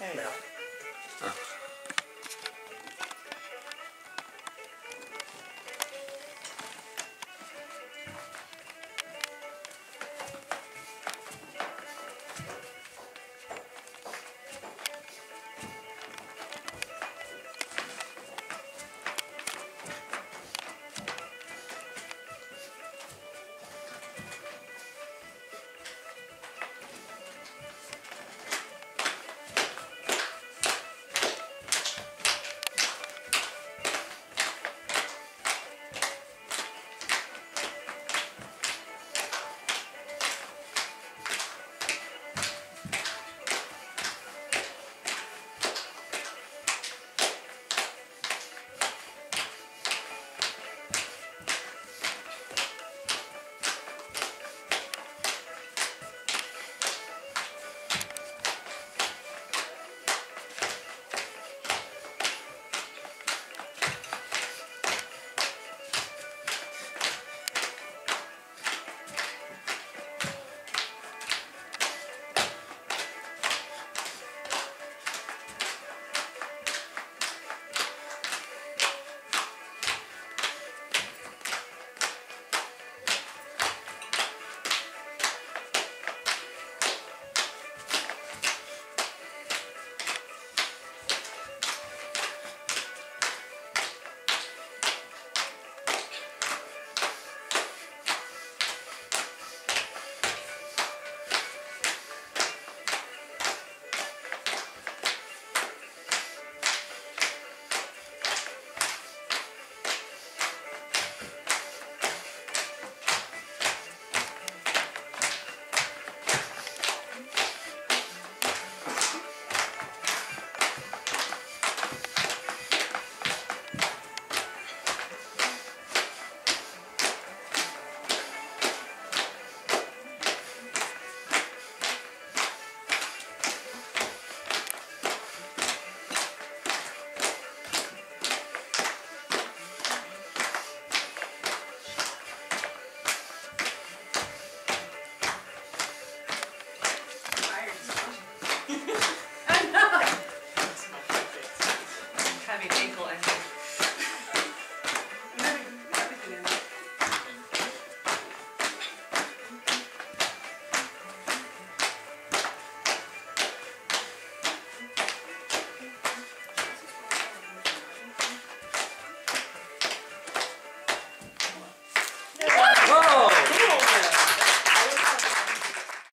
There you Oh.